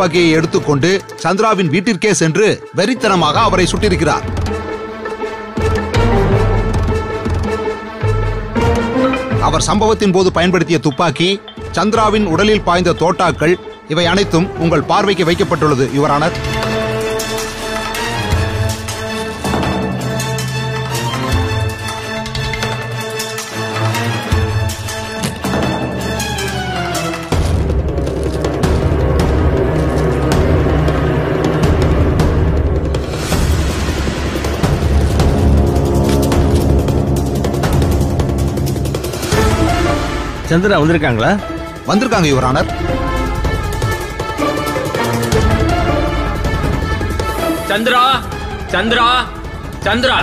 துப்பாக்கியை எடுத்துக்கொண்டு சந்திராவின் வீட்டிற்கே சென்று வெறித்தனமாக அவரை சுட்டிருக்கிறார். அவர் சம்பவத்தின் போது பயன்படுத்திய துப்பாக்கி சந்திராவின் உடலில் பாய்ந்த தோட்டாக்கள் இவை அனைத்தும் உங்கள் பார்வைக்கு வைக்கப்பட்டுள்ளது யுவரானர். சந்திரா வந்திருக்காங்களா? வந்திருக்காங்க யுவரானர் சந்திரா சந்திரா சந்திரா.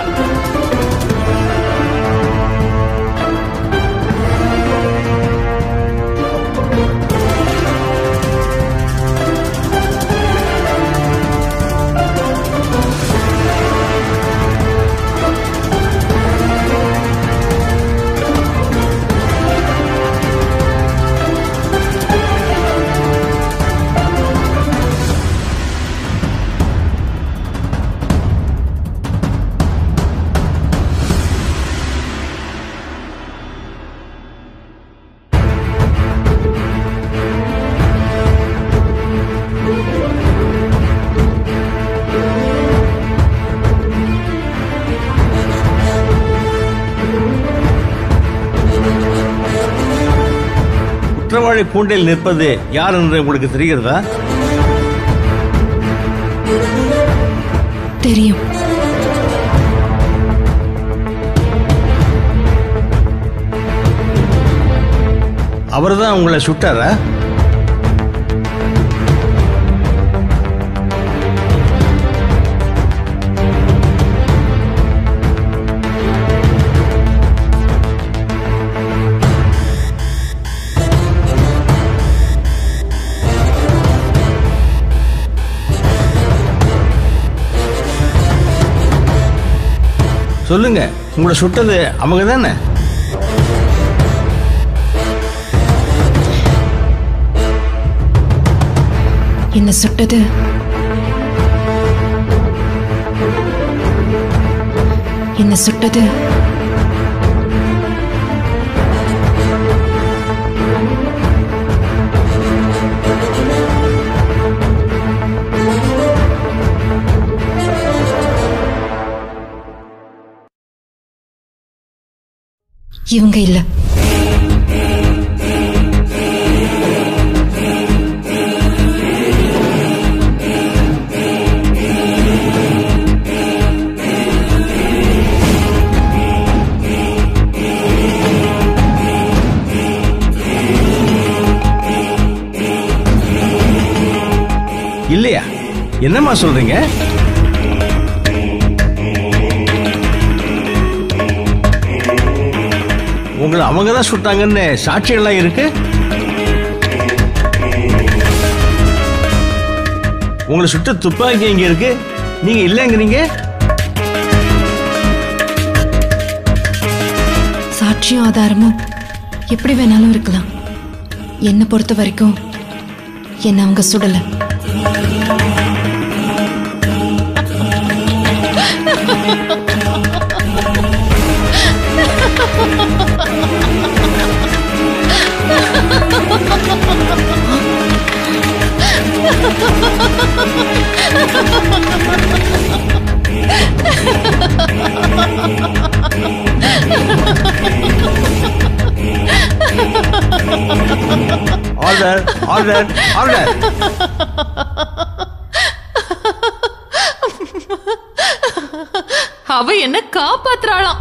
குற்றவாளி கூண்டில் நிற்பது யார் என்று உங்களுக்கு தெரிகிறதா? தெரியும். அவர்தான் உங்களை சுட்டாரா? சொல்லுங்க. உங்களை சுட்டது அவங்க தானே? என்ன சுட்டது? என்ன சுட்டது? இவங்க இல்ல. இல்லையா? என்னம்மா சொல்றீங்க? உங்களை அவங்க தான் சுட்டாங்கன்னு சாட்சியெல்லாம் இருக்கு? உங்களை சுட்ட துப்பாக்கி எங்க இருக்கு. நீங்க இல்லைங்கிறீங்க? சாட்சியும் ஆதாரமும் எப்படி வேணாலும் இருக்கலாம். என்னை பொறுத்த வரைக்கும் என்ன அவங்க சுடலை. ஆர்டர் ஆர்டர் ஆர்டர் அவ என்ன காப்பாத்துறாளாம்.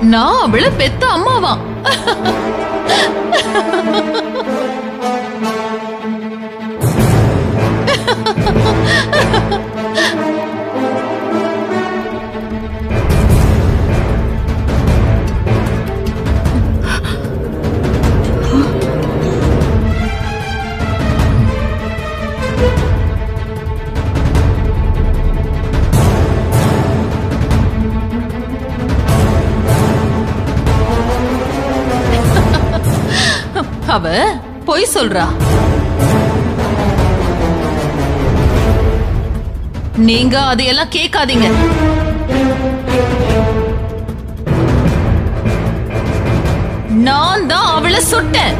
நான் அவளை பெத்த அம்மாவாம். அவ பொய் சொல்றா. நீங்க அதையெல்லாம் கேட்காதீங்க. நான் தான் அவளை சுட்டேன்.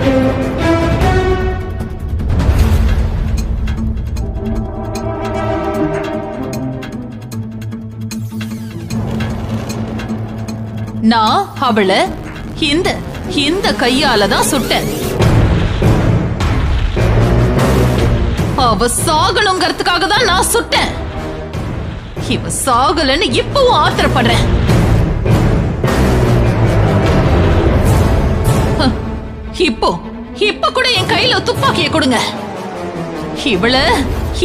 நான் அவளை இந்த இந்த கையால தான் சுட்டேன். அவ சாகணுங்கிறதுக்காக தான் நான் சுட்டேன். இவ சாகலன்னு இப்பவும் ஆத்திரப்படுறேன். இப்போ இப்ப கூட என் கையில துப்பாக்கிய கொடுங்க. இவள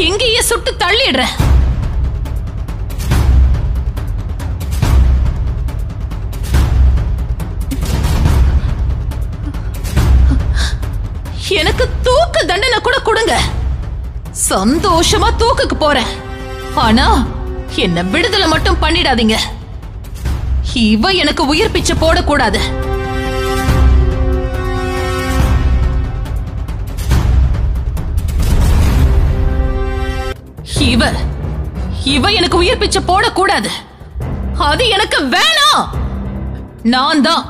எங்கேயே சுட்டு தள்ளிடுறேன். எனக்கு தூக்கு தண்டனை கூட கொடுங்க. சந்தோஷமா தூக்குக்கு போறேன். ஆனா என்ன விடுதலை மட்டும் பண்ணிடாதீங்க. இவ எனக்கு உயிர் பிச்சை போடக்கூடாது. இவ இவ எனக்கு உயிர் பிச்சை போடக்கூடாது. அது எனக்கு வேணாம். நான் தான்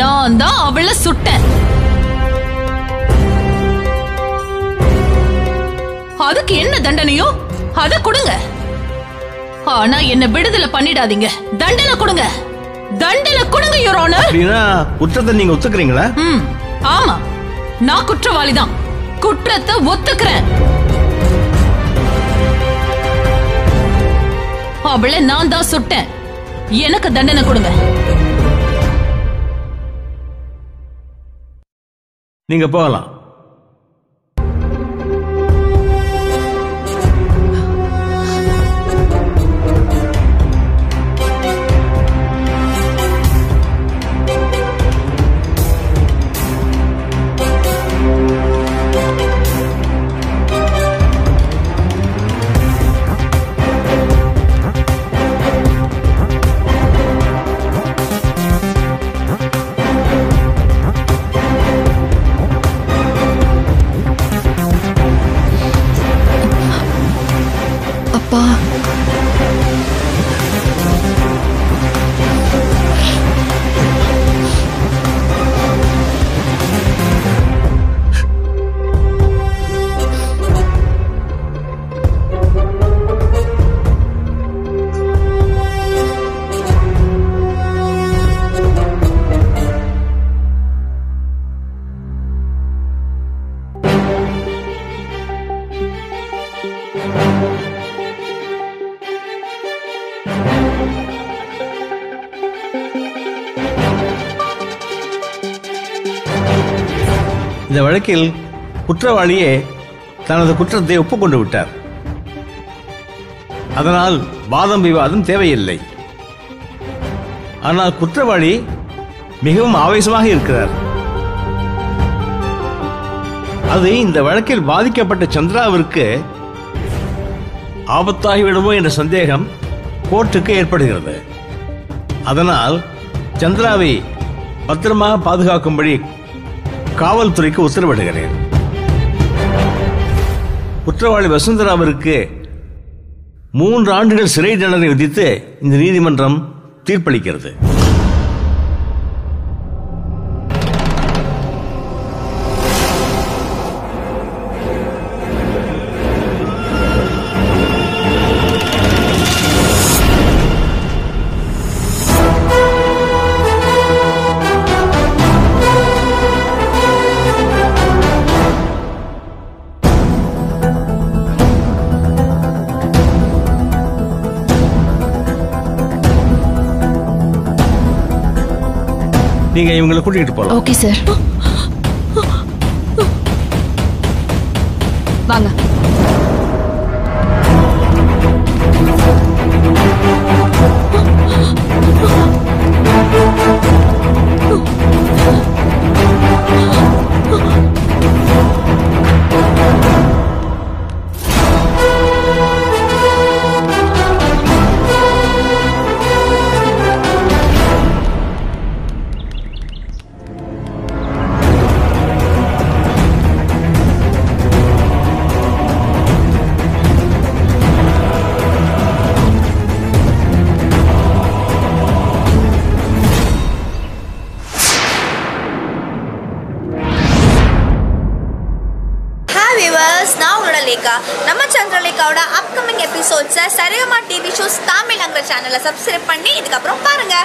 நான் தான் அவளை சுட்டேன். அதுக்கு என்ன தண்டனையோ? அத கொடுங்க. ஆனா என்ன விடுதலை பண்ணிடாதீங்க. தண்டனை கொடுங்க. தண்டனை கொடுங்க யுவர் ஆனர் அப்படின்னா குற்றத்தை நீங்க ஒத்துக்கிறீங்களா? ம். ஆமா. நான் குற்றவாளி தான். குற்றத்தை ஒத்துக்கிறேன். அவளை நான் தான் சுட்டேன். எனக்கு தண்டனை கொடுங்க. நீங்க போகலாம். இந்த வழக்கில் குற்றவாளியே தனது குற்றத்தை ஒப்புக்கொண்டு விட்டார். அதனால் வாதம் விவாதம் தேவையில்லை. ஆனால் குற்றவாளி மிகவும் ஆவேசமாக இருக்கிறார். அது இந்த வழக்கில் பாதிக்கப்பட்ட சந்திராவிற்கு ஆபத்தாகிவிடுமோ என்ற சந்தேகம் கோர்ட்டுக்கு ஏற்படுகிறது. அதனால் சந்திராவை பத்திரமாக பாதுகாக்கும்படி காவல்துறைக்கு உத்தரவிடுகிறேன். குற்றவாளி வசுந்தராவிற்கு மூன்று ஆண்டுகள் சிறை தண்டனை விதித்து இந்த நீதிமன்றம் தீர்ப்பளிக்கிறது. நீங்க இவங்களை கூட்டிட்டு போலாம். Okay sir. வாங்க. அப்கமிங் தமிழ்ங்கிற சேனலை சப்ஸ்கிரைப் பண்ணி இதுக்கப்புறம் பாருங்க.